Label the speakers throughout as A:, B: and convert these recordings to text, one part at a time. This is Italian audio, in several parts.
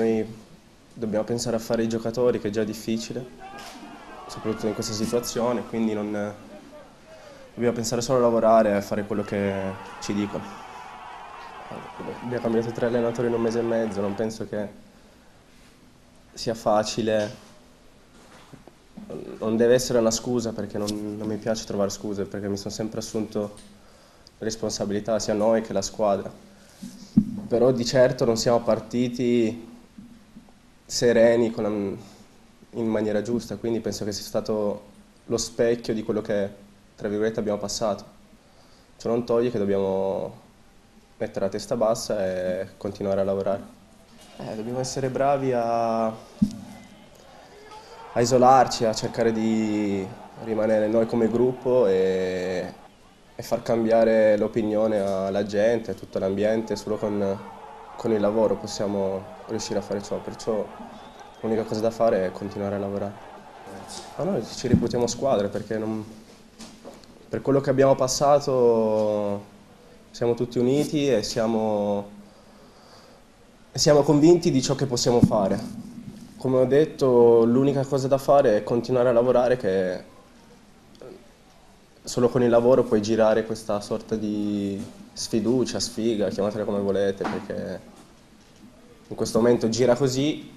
A: Noi dobbiamo pensare a fare i giocatori, che è già difficile, soprattutto in questa situazione, quindi non, dobbiamo pensare solo a lavorare e a fare quello che ci dicono. Abbiamo cambiato tre allenatori in un mese e mezzo, non penso che sia facile, non deve essere una scusa perché non, non mi piace trovare scuse, perché mi sono sempre assunto responsabilità sia noi che la squadra. Però di certo non siamo partiti sereni la, in maniera giusta, quindi penso che sia stato lo specchio di quello che, tra virgolette, abbiamo passato. Ciò non toglie che dobbiamo mettere la testa bassa e continuare a lavorare. Eh, dobbiamo essere bravi a, a isolarci, a cercare di rimanere noi come gruppo e, e far cambiare l'opinione alla gente, a tutto l'ambiente, solo con, con il lavoro possiamo riuscire a fare ciò, perciò l'unica cosa da fare è continuare a lavorare. Ma noi ci reputiamo squadre perché non, per quello che abbiamo passato siamo tutti uniti e siamo, siamo convinti di ciò che possiamo fare. Come ho detto, l'unica cosa da fare è continuare a lavorare che solo con il lavoro puoi girare questa sorta di sfiducia, sfiga, chiamatela come volete, perché in questo momento gira così,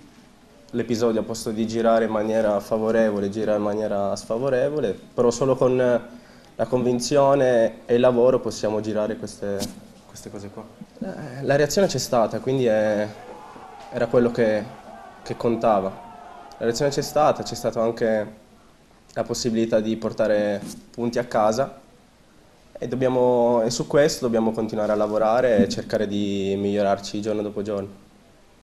A: l'episodio a posto di girare in maniera favorevole gira in maniera sfavorevole, però solo con la convinzione e il lavoro possiamo girare queste, queste cose qua. Eh, la reazione c'è stata, quindi è, era quello che, che contava. La reazione c'è stata, c'è stata anche la possibilità di portare punti a casa e, dobbiamo, e su questo dobbiamo continuare a lavorare e cercare di migliorarci giorno dopo giorno.